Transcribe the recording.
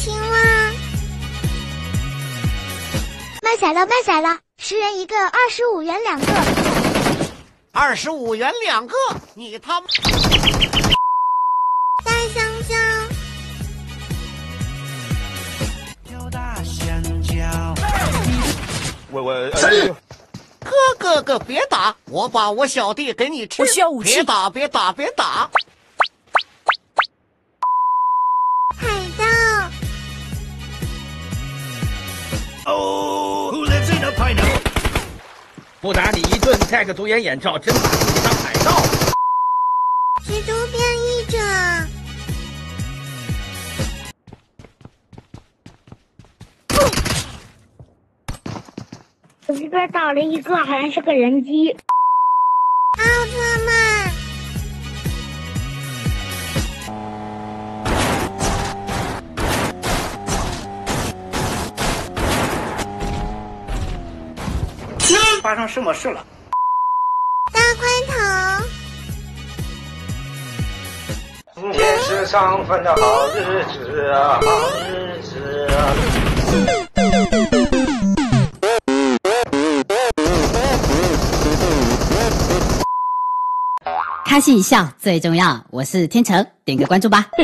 青蛙。卖彩了，卖彩了，十元一个，二十五元两个。二十五元两个，你他妈！大香蕉，我我哥哥哥别打，我把我小弟给你吃。我需要武器别打别打别打！不打你一顿，戴个独眼眼罩，真把自己当海盗。蜘蛛变异者，我这边倒了一个，好像是个人机。发生什么事了？大块头，今天是上坟的好日子啊，好日子啊！开心一笑最重要。我是天成，点个关注吧。